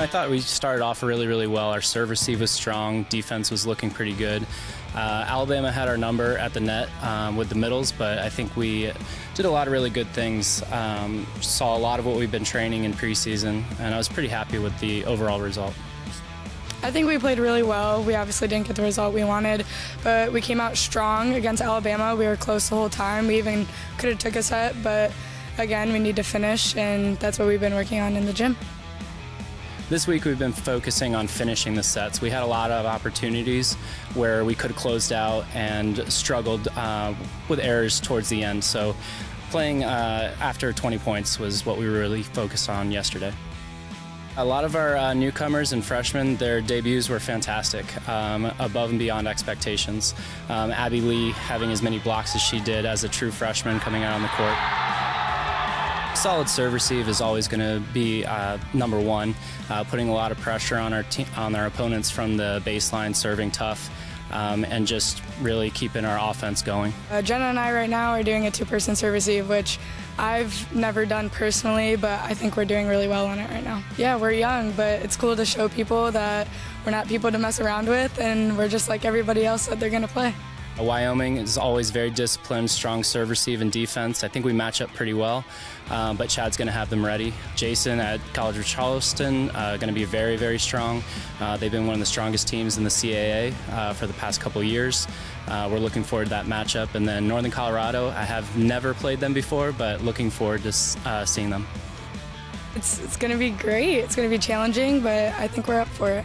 I thought we started off really, really well. Our serve receive was strong, defense was looking pretty good. Uh, Alabama had our number at the net um, with the middles, but I think we did a lot of really good things. Um, saw a lot of what we've been training in preseason, and I was pretty happy with the overall result. I think we played really well. We obviously didn't get the result we wanted, but we came out strong against Alabama. We were close the whole time. We even could have took a set, but again, we need to finish, and that's what we've been working on in the gym. This week we've been focusing on finishing the sets. We had a lot of opportunities where we could have closed out and struggled uh, with errors towards the end. So playing uh, after 20 points was what we really focused on yesterday. A lot of our uh, newcomers and freshmen, their debuts were fantastic, um, above and beyond expectations. Um, Abby Lee having as many blocks as she did as a true freshman coming out on the court solid serve receive is always going to be uh, number one, uh, putting a lot of pressure on our te- on our opponents from the baseline, serving tough. Um, and just really keeping our offense going. Uh, Jenna and I right now are doing a two-person serve receive, which I've never done personally, but I think we're doing really well on it right now. Yeah, we're young, but it's cool to show people that we're not people to mess around with, and we're just like everybody else that they're going to play. Wyoming is always very disciplined, strong serve, receive, and defense. I think we match up pretty well, uh, but Chad's going to have them ready. Jason at College of Charleston uh, going to be very, very strong. Uh, they've been one of the strongest teams in the CAA uh, for the past couple years. Uh, we're looking forward to that matchup. And then Northern Colorado, I have never played them before, but looking forward to uh, seeing them. It's, it's going to be great. It's going to be challenging, but I think we're up for it.